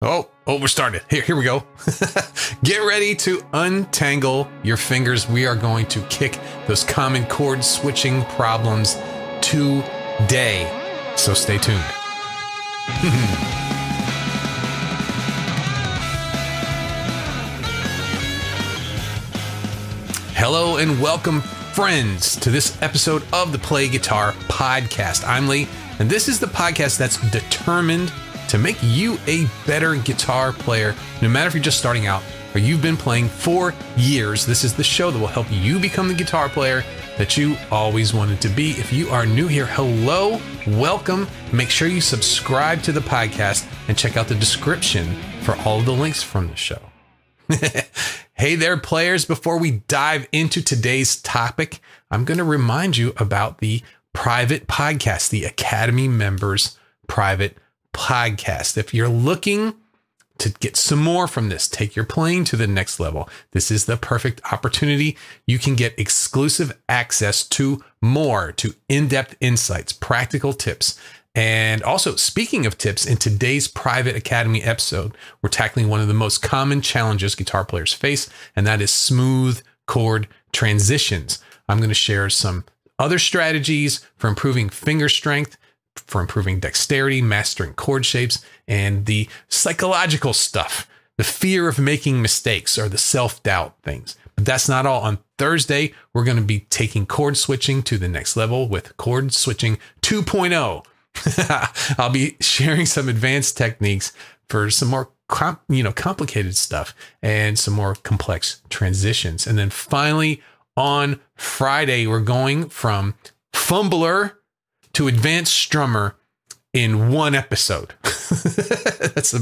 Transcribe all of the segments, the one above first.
Oh, oh, we're started. Here, here we go. Get ready to untangle your fingers. We are going to kick those common chord switching problems today. So stay tuned. Hello and welcome, friends, to this episode of the Play Guitar Podcast. I'm Lee, and this is the podcast that's determined to make you a better guitar player, no matter if you're just starting out or you've been playing for years. This is the show that will help you become the guitar player that you always wanted to be. If you are new here, hello, welcome. Make sure you subscribe to the podcast and check out the description for all the links from the show. hey there, players. Before we dive into today's topic, I'm going to remind you about the private podcast, the Academy members private podcast. If you're looking to get some more from this, take your playing to the next level. This is the perfect opportunity. You can get exclusive access to more, to in depth insights, practical tips. And also, speaking of tips, in today's Private Academy episode, we're tackling one of the most common challenges guitar players face, and that is smooth chord transitions. I'm going to share some other strategies for improving finger strength for improving dexterity, mastering chord shapes, and the psychological stuff, the fear of making mistakes or the self doubt things. But that's not all. On Thursday, we're going to be taking chord switching to the next level with chord switching 2.0. I'll be sharing some advanced techniques for some more com- you know complicated stuff and some more complex transitions. And then finally on Friday, we're going from fumbler to advanced strummer in one episode. that's a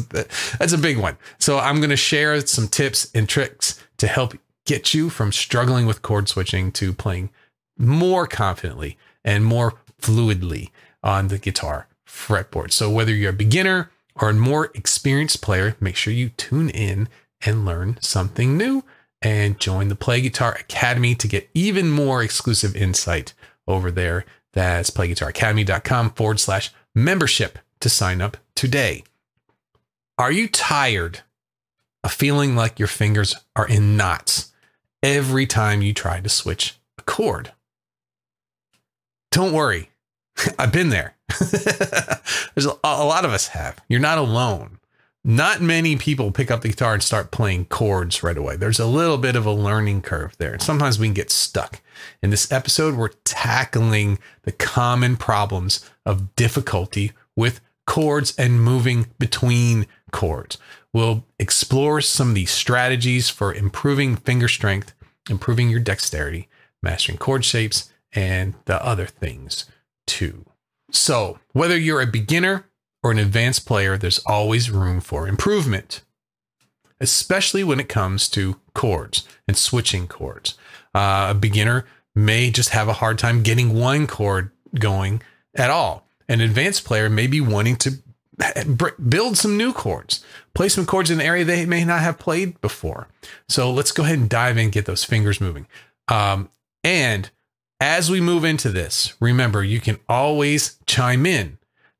that's a big one. So I'm going to share some tips and tricks to help get you from struggling with chord switching to playing more confidently and more fluidly on the guitar fretboard. So whether you're a beginner or a more experienced player, make sure you tune in and learn something new and join the Play Guitar Academy to get even more exclusive insight over there that's playguitaracademy.com forward slash membership to sign up today. Are you tired of feeling like your fingers are in knots every time you try to switch a chord? Don't worry. I've been there. There's a, a lot of us have. You're not alone not many people pick up the guitar and start playing chords right away. There's a little bit of a learning curve there. And sometimes we can get stuck. In this episode, we're tackling the common problems of difficulty with chords and moving between chords. We'll explore some of these strategies for improving finger strength, improving your dexterity, mastering chord shapes, and the other things too. So, whether you're a beginner or an advanced player, there's always room for improvement, especially when it comes to chords and switching chords. Uh, a beginner may just have a hard time getting one chord going at all. An advanced player may be wanting to build some new chords, play some chords in an area they may not have played before. So let's go ahead and dive in and get those fingers moving. Um, and as we move into this, remember you can always chime in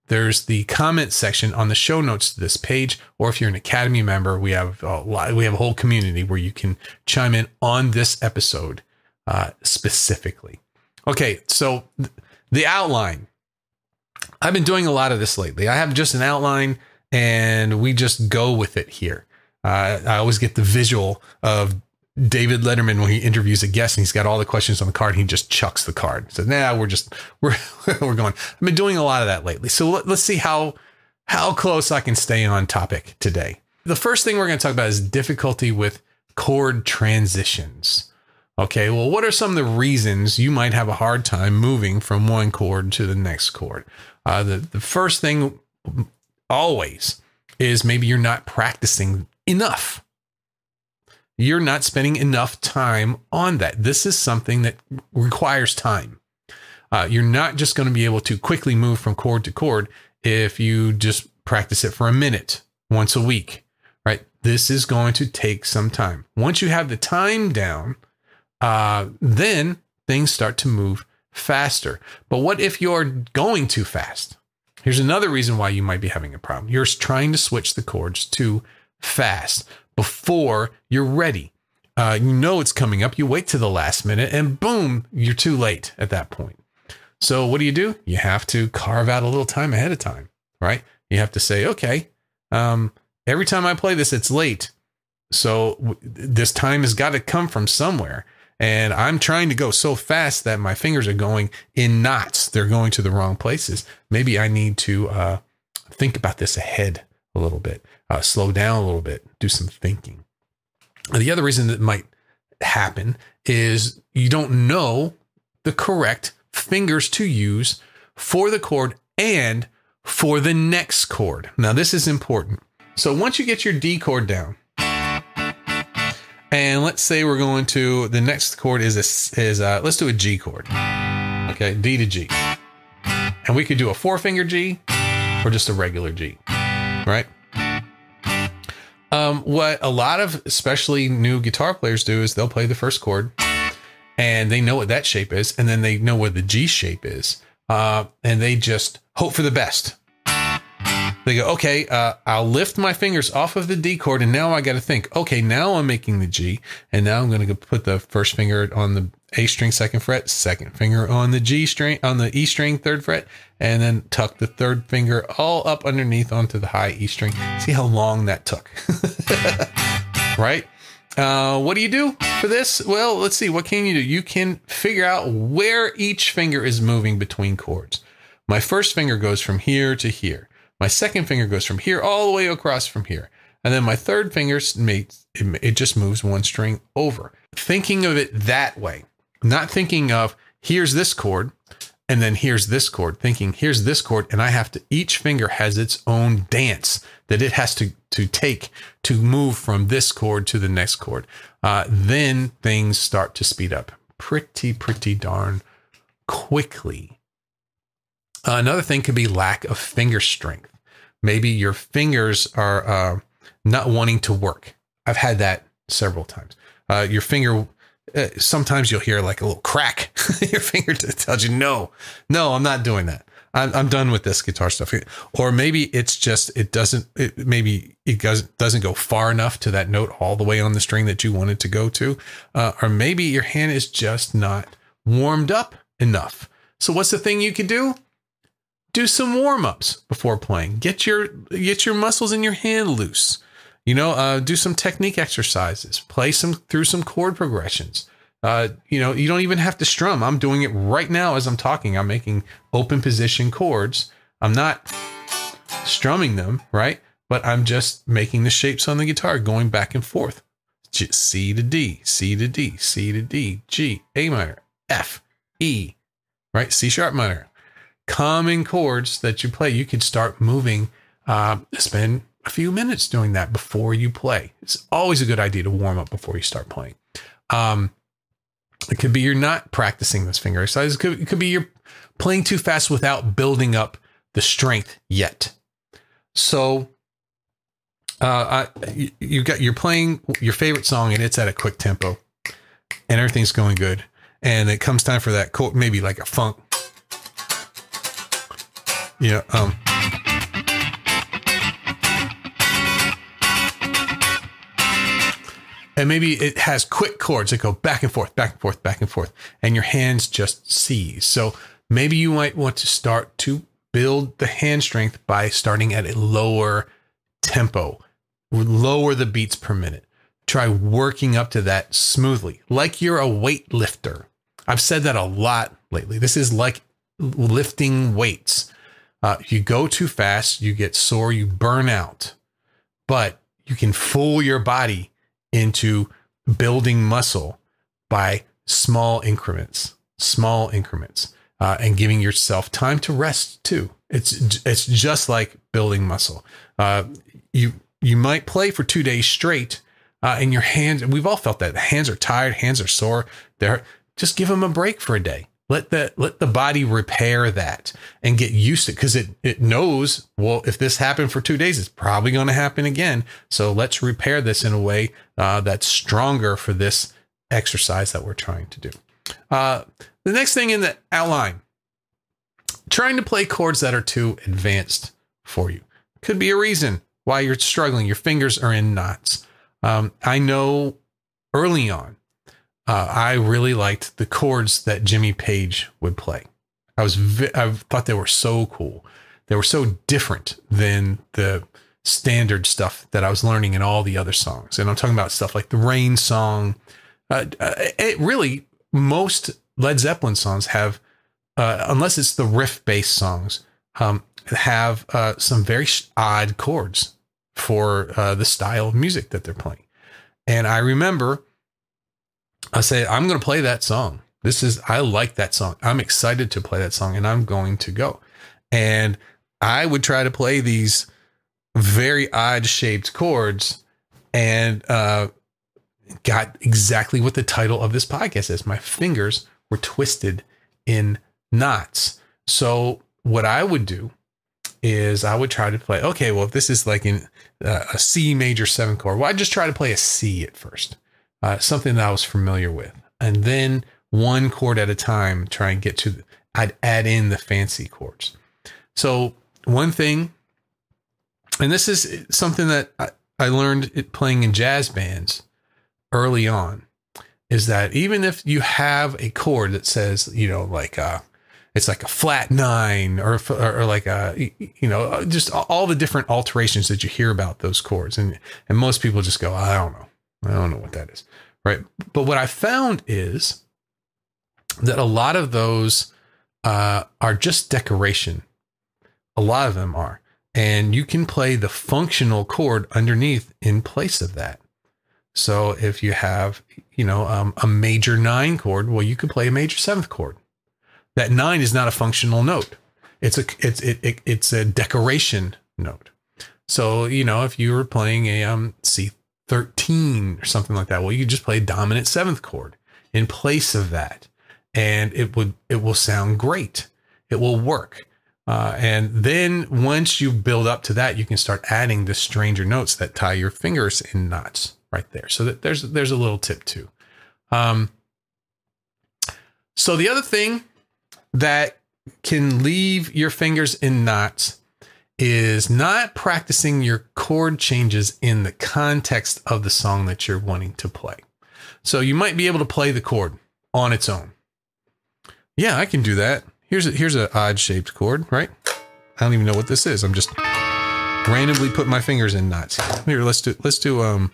there's the comment section on the show notes to this page, or if you're an Academy member, we have a lot, we have a whole community where you can chime in on this episode uh, specifically. Okay, so th- the outline. I've been doing a lot of this lately. I have just an outline, and we just go with it here. Uh, I always get the visual of David Letterman when he interviews a guest and he's got all the questions on the card. he just chucks the card. Now nah, we're just we're we're going. I've been doing a lot of that lately. So let, let's see how how close I can stay on topic today. The first thing we're going to talk about is difficulty with chord transitions. Okay, well, what are some of the reasons you might have a hard time moving from one chord to the next chord? Uh, the the first thing always is maybe you're not practicing enough you're not spending enough time on that. This is something that requires time. Uh, you're not just going to be able to quickly move from chord to chord if you just practice it for a minute once a week, right? This is going to take some time. Once you have the time down, uh, then things start to move faster. But what if you're going too fast? Here's another reason why you might be having a problem. You're trying to switch the chords too fast before you're ready. Uh, you know it's coming up. You wait to the last minute and boom, you're too late at that point. So what do you do? You have to carve out a little time ahead of time, right? You have to say, okay, um, every time I play this, it's late. So this time has got to come from somewhere. And I'm trying to go so fast that my fingers are going in knots. They're going to the wrong places. Maybe I need to uh, think about this ahead a little bit, uh, slow down a little bit, do some thinking. And the other reason that might happen is you don't know the correct fingers to use for the chord and for the next chord. Now, this is important. So once you get your D chord down, and let's say we're going to the next chord is a, is a, let's do a G chord. Okay, D to G. And we could do a four finger G or just a regular G, right? Um, what a lot of especially new guitar players do is they'll play the first chord and they know what that shape is, and then they know what the G shape is. Uh, and they just hope for the best. They go, okay, uh, I'll lift my fingers off of the D chord, and now I got to think, okay, now I'm making the G, and now I'm going to put the first finger on the A string, second fret, second finger on the G string, on the E string, third fret, and then tuck the third finger all up underneath onto the high E string. See how long that took, right? Uh, what do you do for this? Well, let's see. What can you do? You can figure out where each finger is moving between chords. My first finger goes from here to here. My second finger goes from here all the way across from here. And then my third finger, it just moves one string over. Thinking of it that way, not thinking of here's this chord and then here's this chord, thinking here's this chord, and I have to, each finger has its own dance that it has to, to take to move from this chord to the next chord. Uh, then things start to speed up pretty, pretty darn quickly. Another thing could be lack of finger strength. Maybe your fingers are uh, not wanting to work. I've had that several times. Uh, your finger, uh, sometimes you'll hear like a little crack. your finger tells you, no, no, I'm not doing that. I'm, I'm done with this guitar stuff. Or maybe it's just, it doesn't, it, maybe it doesn't, doesn't go far enough to that note all the way on the string that you wanted to go to. Uh, or maybe your hand is just not warmed up enough. So what's the thing you can do? Do some warm-ups before playing. Get your get your muscles in your hand loose. You know, uh, do some technique exercises. Play some through some chord progressions. Uh, you know, you don't even have to strum. I'm doing it right now as I'm talking. I'm making open position chords. I'm not strumming them, right? But I'm just making the shapes on the guitar, going back and forth. C to D, C to D, C to D, G, A minor, F, E, right? C sharp minor, common chords that you play, you can start moving. Uh, spend a few minutes doing that before you play. It's always a good idea to warm up before you start playing. Um, it could be you're not practicing this finger exercise. It could, it could be you're playing too fast without building up the strength yet. So uh, I, you got you're playing your favorite song and it's at a quick tempo, and everything's going good. And it comes time for that chord, maybe like a funk yeah. Um. And maybe it has quick chords that go back and forth, back and forth, back and forth, and your hands just seize. So maybe you might want to start to build the hand strength by starting at a lower tempo, lower the beats per minute. Try working up to that smoothly, like you're a weightlifter. I've said that a lot lately. This is like lifting weights. Uh, you go too fast, you get sore, you burn out, but you can fool your body into building muscle by small increments, small increments, uh, and giving yourself time to rest too. It's it's just like building muscle. Uh, you you might play for two days straight, uh, and your hands. We've all felt that hands are tired, hands are sore. They're just give them a break for a day. Let the let the body repair that and get used to it because it it knows well if this happened for two days it's probably going to happen again. So let's repair this in a way uh, that's stronger for this exercise that we're trying to do. Uh, the next thing in the outline trying to play chords that are too advanced for you. Could be a reason why you're struggling. Your fingers are in knots. Um, I know early on, uh, I really liked the chords that Jimmy Page would play. I was vi- I thought they were so cool. They were so different than the standard stuff that I was learning in all the other songs. And I'm talking about stuff like the Rain song. Uh, uh it really most Led Zeppelin songs have, uh, unless it's the riff based songs, um, have uh, some very odd chords for uh, the style of music that they're playing. And I remember I say, I'm going to play that song. This is, I like that song. I'm excited to play that song and I'm going to go. And I would try to play these very odd shaped chords and uh, got exactly what the title of this podcast is. My fingers were twisted in knots. So, what I would do is I would try to play, okay, well, if this is like in uh, a C major seven chord, well, I'd just try to play a C at first, uh, something that I was familiar with. And then one chord at a time, try and get to, I'd add in the fancy chords. So, one thing, and this is something that I, I learned playing in jazz bands early on, is that even if you have a chord that says, you know, like, uh, it's like a flat nine or, or, like a, you know, just all the different alterations that you hear about those chords. And, and most people just go, I don't know. I don't know what that is. Right. But what I found is that a lot of those uh, are just decoration. A lot of them are. And you can play the functional chord underneath in place of that. So if you have, you know, um, a major nine chord, well, you could play a major seventh chord that nine is not a functional note. It's a it's it, it it's a decoration note. So you know if you were playing a um C thirteen or something like that, well you just play a dominant seventh chord in place of that, and it would it will sound great. It will work. Uh, and then once you build up to that, you can start adding the stranger notes that tie your fingers in knots right there. So that there's there's a little tip too. Um, so the other thing that can leave your fingers in knots is not practicing your chord changes in the context of the song that you're wanting to play. So you might be able to play the chord on its own. Yeah, I can do that. Here's a here's an odd shaped chord, right? I don't even know what this is. I'm just randomly putting my fingers in knots. Here, let's do let's do um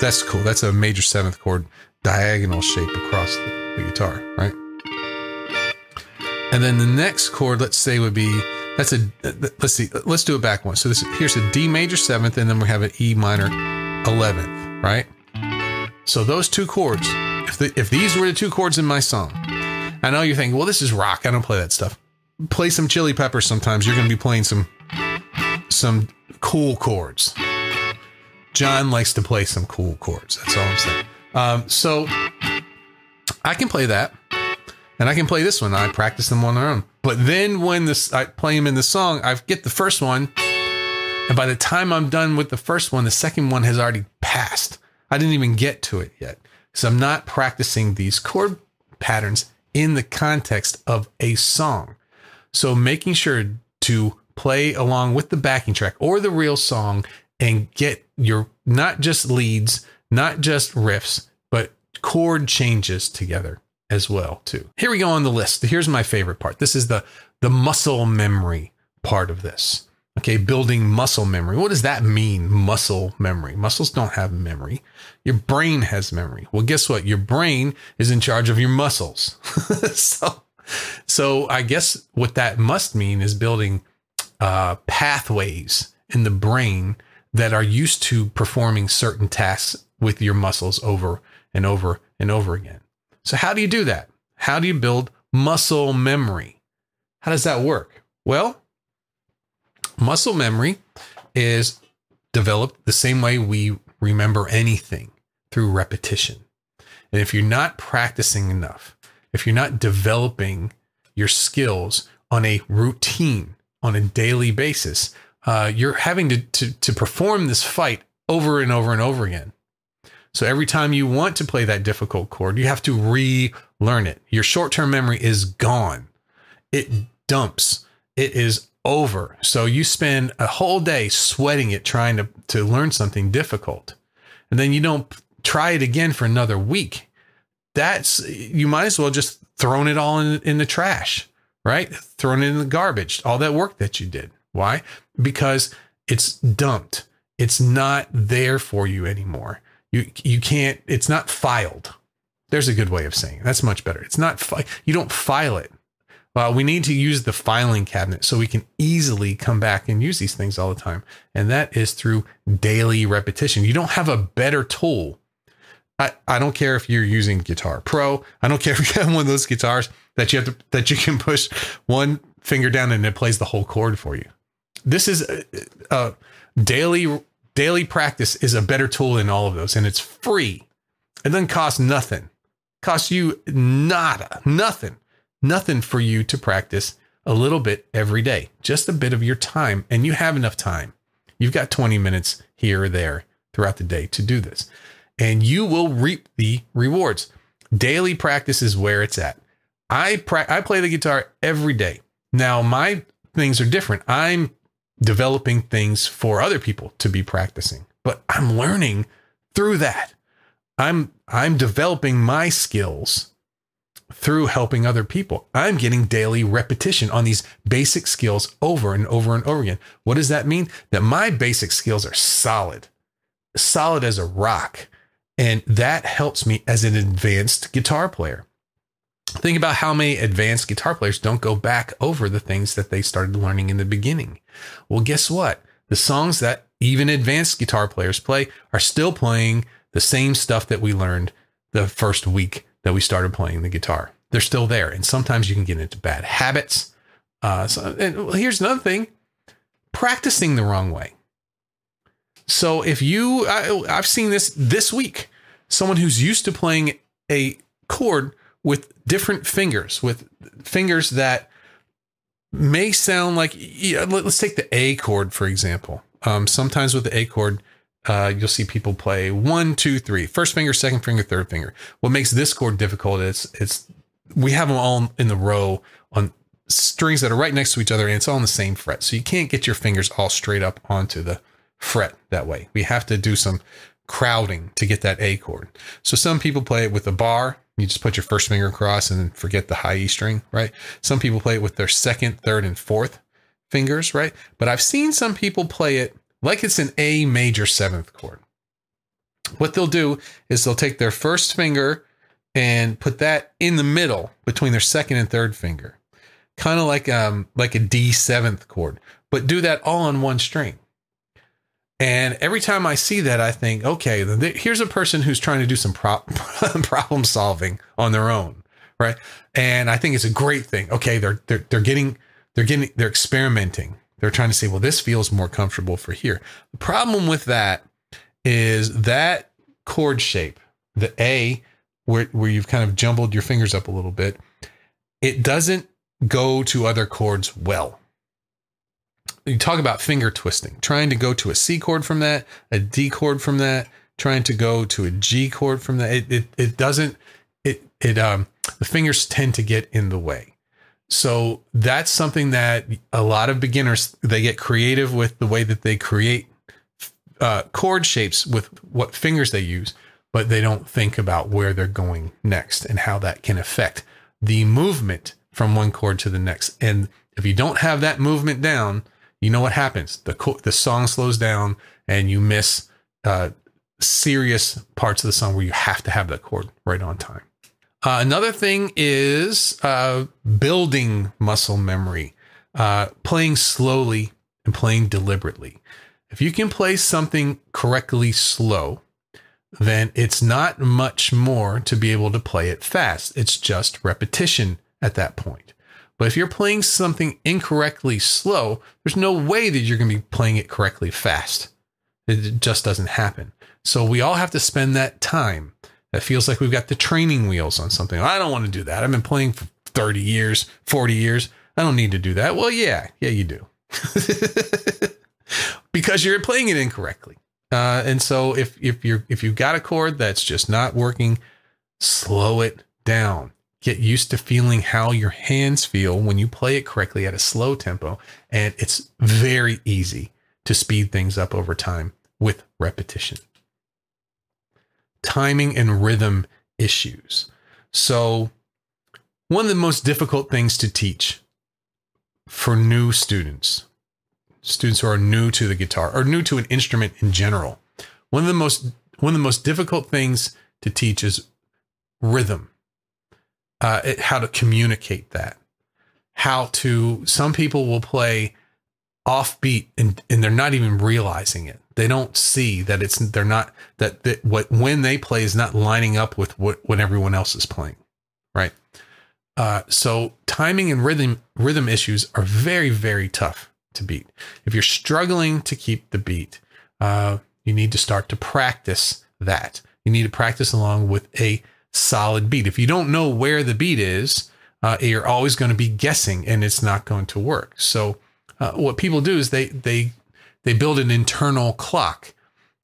that's cool. That's a major seventh chord diagonal shape across the, the guitar, right? And then the next chord, let's say, would be that's a let's see, let's do it back one. So this here's a D major seventh, and then we have an E minor eleventh, right? So those two chords, if the, if these were the two chords in my song, I know you're thinking, well, this is rock. I don't play that stuff. Play some Chili Peppers. Sometimes you're going to be playing some some cool chords. John likes to play some cool chords. That's all I'm saying. Um, so I can play that and I can play this one. I practice them on their own. But then when this I play them in the song, I get the first one, and by the time I'm done with the first one, the second one has already passed. I didn't even get to it yet. So I'm not practicing these chord patterns in the context of a song. So making sure to play along with the backing track or the real song and get your not just leads, not just riffs, but chord changes together as well too. Here we go on the list. Here's my favorite part. This is the the muscle memory part of this. Okay, building muscle memory. What does that mean? Muscle memory. Muscles don't have memory. Your brain has memory. Well, guess what? Your brain is in charge of your muscles. so, so I guess what that must mean is building uh, pathways in the brain that are used to performing certain tasks with your muscles over and over and over again. So, how do you do that? How do you build muscle memory? How does that work? Well, muscle memory is developed the same way we remember anything through repetition. And if you're not practicing enough, if you're not developing your skills on a routine, on a daily basis, uh, you're having to, to, to perform this fight over and over and over again. So every time you want to play that difficult chord, you have to relearn it. Your short term memory is gone. It dumps, it is over. So you spend a whole day sweating it trying to, to learn something difficult. And then you don't try it again for another week. That's you might as well just thrown it all in, in the trash, right? Thrown it in the garbage, all that work that you did. Why? Because it's dumped. It's not there for you anymore. You you can't. It's not filed. There's a good way of saying it. That's much better. It's not. Fi- you don't file it. Well, we need to use the filing cabinet so we can easily come back and use these things all the time. And that is through daily repetition. You don't have a better tool. I, I don't care if you're using Guitar Pro. I don't care if you have one of those guitars that you have to that you can push one finger down and it plays the whole chord for you. This is a, a daily daily practice is a better tool than all of those, and it's free. It doesn't cost nothing. costs you nada, nothing, nothing for you to practice a little bit every day, just a bit of your time, and you have enough time. You've got 20 minutes here or there throughout the day to do this, and you will reap the rewards. Daily practice is where it's at. I pra- I play the guitar every day. Now my things are different. I'm developing things for other people to be practicing. But I'm learning through that. I'm I'm developing my skills through helping other people. I'm getting daily repetition on these basic skills over and over and over again. What does that mean? That my basic skills are solid, solid as a rock. And that helps me as an advanced guitar player. Think about how many advanced guitar players don't go back over the things that they started learning in the beginning. Well, guess what? The songs that even advanced guitar players play are still playing the same stuff that we learned the first week that we started playing the guitar. They're still there. And sometimes you can get into bad habits. Uh, so, and here's another thing practicing the wrong way. So if you, I, I've seen this this week, someone who's used to playing a chord with different fingers, with fingers that may sound like, yeah, let's take the A chord, for example. Um, sometimes with the A chord, uh, you'll see people play one, two, three, first finger, second finger, third finger. What makes this chord difficult is it's we have them all in the row on strings that are right next to each other, and it's all on the same fret. So you can't get your fingers all straight up onto the fret that way. We have to do some crowding to get that A chord. So some people play it with a bar you just put your first finger across and forget the high E string, right? Some people play it with their second, third, and fourth fingers, right? But I've seen some people play it like it's an A major seventh chord. What they'll do is they'll take their first finger and put that in the middle between their second and third finger, kind of like um like a D seventh chord, but do that all on one string. And every time I see that, I think, okay, here's a person who's trying to do some pro- problem solving on their own, right? And I think it's a great thing. Okay, they're they're they're getting they're getting they're experimenting. They're trying to say, well, this feels more comfortable for here. The problem with that is that chord shape, the A, where where you've kind of jumbled your fingers up a little bit, it doesn't go to other chords well you talk about finger twisting, trying to go to a C chord from that, a D chord from that, trying to go to a G chord from that. It it, it doesn't it it um the fingers tend to get in the way. So that's something that a lot of beginners they get creative with the way that they create uh, chord shapes with what fingers they use, but they don't think about where they're going next and how that can affect the movement from one chord to the next. And if you don't have that movement down, you know what happens? The the song slows down and you miss uh, serious parts of the song where you have to have that chord right on time. Uh, another thing is uh, building muscle memory, uh, playing slowly and playing deliberately. If you can play something correctly slow, then it's not much more to be able to play it fast. It's just repetition at that point. But if you're playing something incorrectly slow, there's no way that you're going to be playing it correctly fast. It just doesn't happen. So we all have to spend that time. It feels like we've got the training wheels on something. I don't want to do that. I've been playing for 30 years, 40 years. I don't need to do that. Well, yeah, yeah, you do. because you're playing it incorrectly. Uh, and so if if you're if you've got a chord that's just not working, slow it down get used to feeling how your hands feel when you play it correctly at a slow tempo. And it's very easy to speed things up over time with repetition. Timing and rhythm issues. So, one of the most difficult things to teach for new students, students who are new to the guitar or new to an instrument in general, one of the most one of the most difficult things to teach is rhythm. Uh, it, how to communicate that. How to some people will play offbeat and and they're not even realizing it. They don't see that it's they're not that, that what when they play is not lining up with what what everyone else is playing, right? Uh, so timing and rhythm rhythm issues are very very tough to beat. If you're struggling to keep the beat, uh, you need to start to practice that. You need to practice along with a solid beat. If you don't know where the beat is, uh, you're always going to be guessing, and it's not going to work. So, uh, what people do is they they they build an internal clock.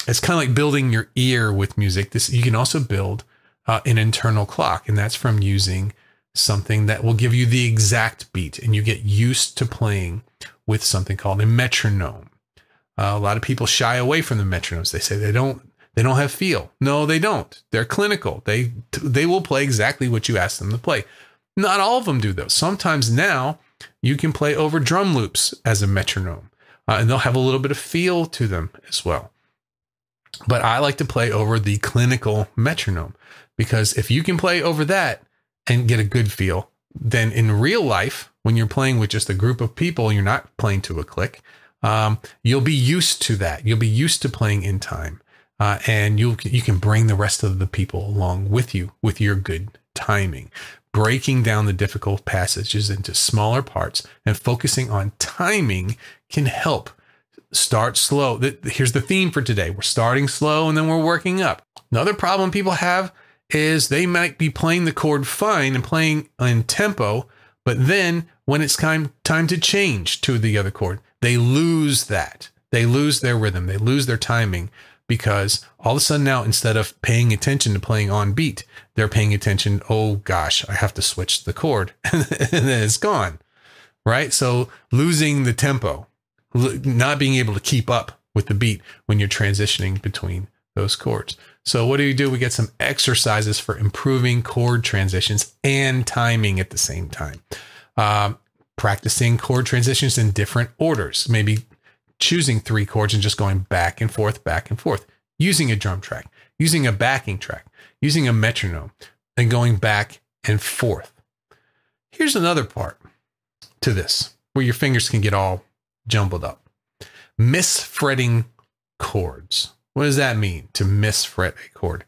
It's kind of like building your ear with music. This you can also build uh, an internal clock, and that's from using something that will give you the exact beat and you get used to playing with something called a metronome. Uh, a lot of people shy away from the metronomes. They say they don't they don't have feel. No, they don't. They're clinical. They they will play exactly what you ask them to play. Not all of them do though. Sometimes now you can play over drum loops as a metronome, uh, and they'll have a little bit of feel to them as well. But I like to play over the clinical metronome because if you can play over that, and get a good feel. Then in real life, when you're playing with just a group of people, you're not playing to a click. Um, you'll be used to that. You'll be used to playing in time, uh, and you you can bring the rest of the people along with you with your good timing. Breaking down the difficult passages into smaller parts and focusing on timing can help. Start slow. Here's the theme for today. We're starting slow and then we're working up. Another problem people have is they might be playing the chord fine and playing in tempo, but then when it's time time to change to the other chord, they lose that. They lose their rhythm. They lose their timing because all of a sudden now instead of paying attention to playing on beat, they're paying attention, oh gosh, I have to switch the chord and then it's gone. Right? So losing the tempo, not being able to keep up with the beat when you're transitioning between those chords. So what do you do? We get some exercises for improving chord transitions and timing at the same time. Um, practicing chord transitions in different orders, maybe choosing three chords and just going back and forth, back and forth, using a drum track, using a backing track, using a metronome, and going back and forth. Here's another part to this where your fingers can get all jumbled up. Misfretting chords. What does that mean to misfret a chord?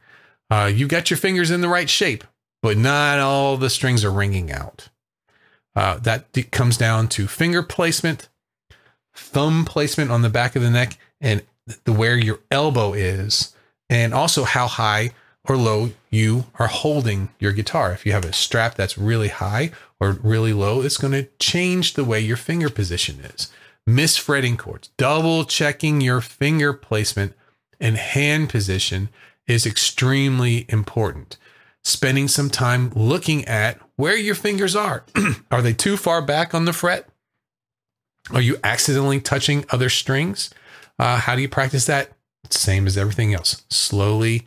Uh, you got your fingers in the right shape, but not all the strings are ringing out. Uh, that comes down to finger placement, thumb placement on the back of the neck, and the where your elbow is, and also how high or low you are holding your guitar. If you have a strap that's really high or really low, it's going to change the way your finger position is. Misfretting chords, double checking your finger placement and hand position is extremely important. Spending some time looking at where your fingers are. are they too far back on the fret? Are you accidentally touching other strings? Uh, how do you practice that? Same as everything else. Slowly,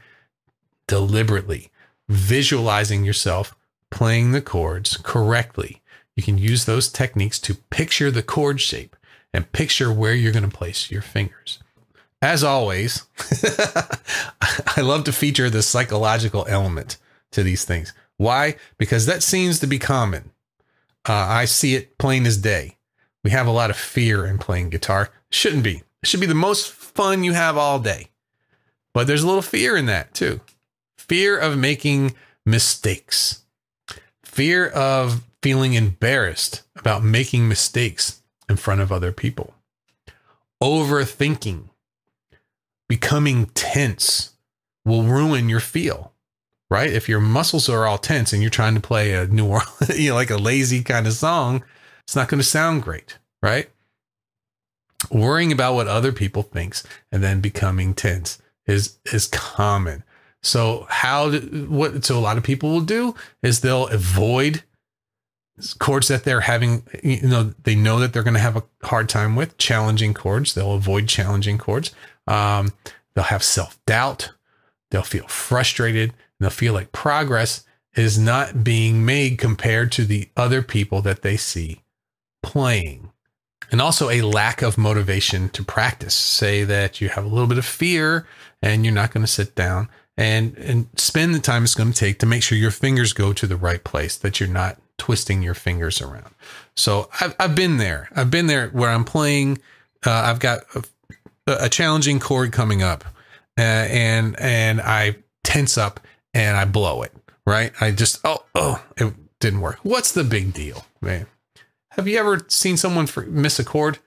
deliberately, visualizing yourself playing the chords correctly. You can use those techniques to picture the chord shape and picture where you're going to place your fingers as always, I love to feature the psychological element to these things. Why? Because that seems to be common. Uh, I see it plain as day. We have a lot of fear in playing guitar. Shouldn't be. It should be the most fun you have all day. But there's a little fear in that too. Fear of making mistakes. Fear of feeling embarrassed about making mistakes in front of other people. Overthinking becoming tense will ruin your feel, right? If your muscles are all tense and you're trying to play a New Orleans, you know, like a lazy kind of song, it's not going to sound great, right? Worrying about what other people thinks and then becoming tense is is common. So how do, what so a lot of people will do is they'll avoid chords that they're having you know they know that they're going to have a hard time with challenging chords. They'll avoid challenging chords. Um, they'll have self-doubt. They'll feel frustrated. They'll feel like progress is not being made compared to the other people that they see playing and also a lack of motivation to practice. Say that you have a little bit of fear and you're not going to sit down and and spend the time it's going to take to make sure your fingers go to the right place that you're not twisting your fingers around. So i've, I've been there. I've been there where i'm playing uh, i've got a, a, challenging chord coming up uh, and and i tense up and i blow it right? I just oh oh it didn't work. What's the big deal man have you ever seen someone miss a chord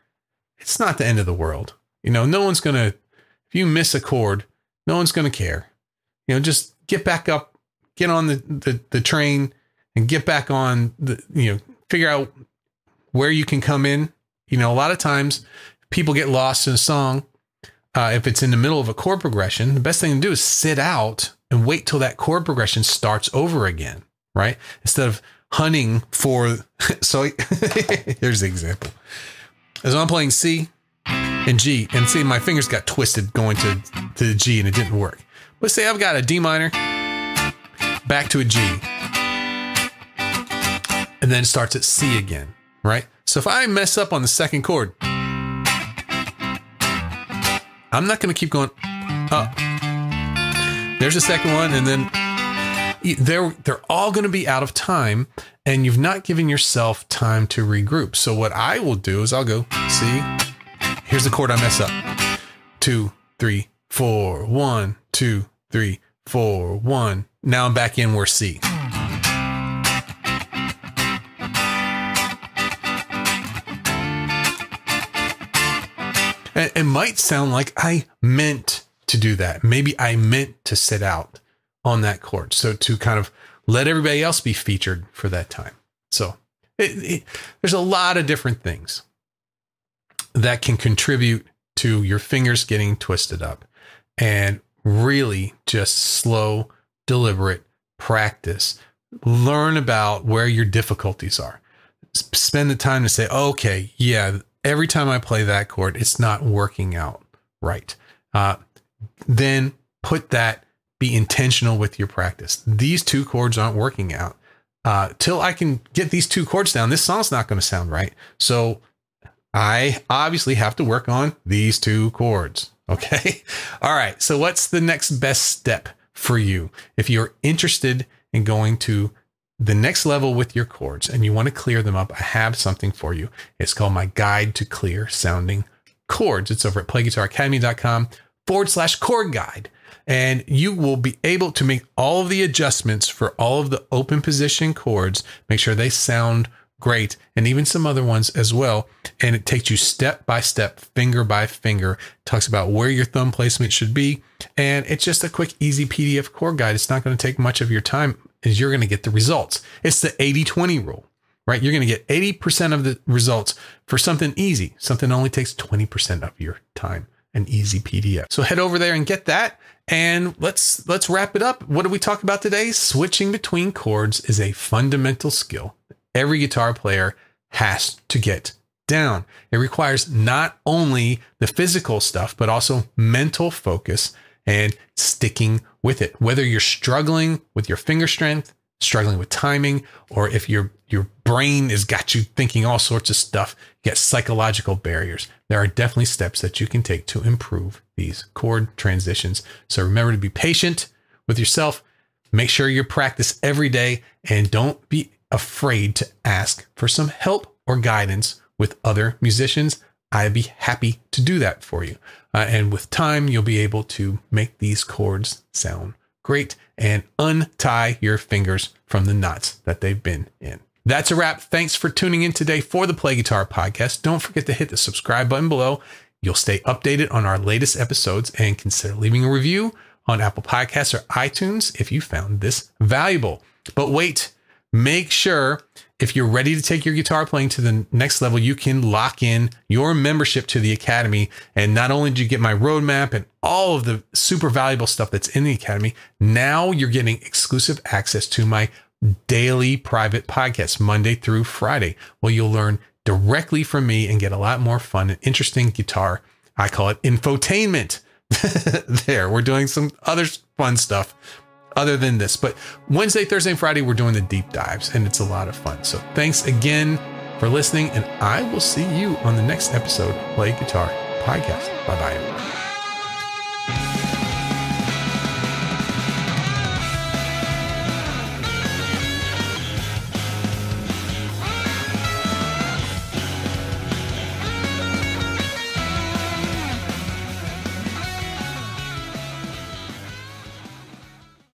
it's not the end of the world you know no one's gonna if you miss a chord no one's gonna care you know, just get back up, get on the, the, the train and get back on the, you know, figure out where you can come in. You know, a lot of times people get lost in a song. Uh, if it's in the middle of a chord progression, the best thing to do is sit out and wait till that chord progression starts over again, right? Instead of hunting for. So here's the example. As I'm playing C and G, and see my fingers got twisted going to, to the G and it didn't work. Let's say I've got a D minor back to a G and then starts at C again, right? So if I mess up on the second chord, I'm not going to keep going up. There's a second one, and then they're they're all going to be out of time, and you've not given yourself time to regroup. So what I will do is I'll go see, Here's the chord I mess up. Two, three, four, one, two, three, four, one. Now I'm back in where C. It might sound like I meant to do that. Maybe I meant to sit out on that chord. So to kind of let everybody else be featured for that time. So it, it, there's a lot of different things that can contribute to your fingers getting twisted up. And really just slow, deliberate practice. Learn about where your difficulties are. Spend the time to say, okay, yeah, every time I play that chord, it's not working out right. Uh, then put that, be intentional with your practice. These two chords aren't working out. Uh, till I can get these two chords down, this song's not going to sound right. So I obviously have to work on these two chords. Okay. All right. So, what's the next best step for you? If you're interested in going to the next level with your chords and you want to clear them up, I have something for you. It's called my guide to clear sounding chords. It's over at playguitaracademy.com forward slash chord guide. And you will be able to make all of the adjustments for all of the open position chords, make sure they sound great, and even some other ones as well. And it takes you step by step, finger by finger, talks about where your thumb placement should be. And it's just a quick, easy PDF chord guide. It's not going to take much of your time as you're going to get the results. It's the 80 20 rule, right? You're going to get 80% of the results for something easy, something only takes 20% of your time an easy PDF. So head over there and get that. And let's let's wrap it up. What did we talk about today? Switching between chords is a fundamental skill every guitar player has to get down. It requires not only the physical stuff, but also mental focus and sticking with it. Whether you're struggling with your finger strength, struggling with timing, or if your your brain has got you thinking all sorts of stuff, get psychological barriers. There are definitely steps that you can take to improve these chord transitions. So remember to be patient with yourself. Make sure you practice every day and don't be afraid to ask for some help or guidance with other musicians, I'd be happy to do that for you. Uh, and with time, you'll be able to make these chords sound great and untie your fingers from the knots that they've been in. That's a wrap. Thanks for tuning in today for the Play Guitar Podcast. Don't forget to hit the subscribe button below. You'll stay updated on our latest episodes and consider leaving a review on Apple Podcasts or iTunes if you found this valuable. But wait, make sure if you're ready to take your guitar playing to the next level, you can lock in your membership to the Academy. And not only do you get my roadmap and all of the super valuable stuff that's in the Academy, now you're getting exclusive access to my daily private podcast, Monday through Friday, where you'll learn directly from me and get a lot more fun and interesting guitar. I call it infotainment. there, we're doing some other fun stuff other than this. But Wednesday, Thursday, and Friday, we're doing the deep dives, and it's a lot of fun. So thanks again for listening, and I will see you on the next episode of Play Guitar Podcast. Bye bye.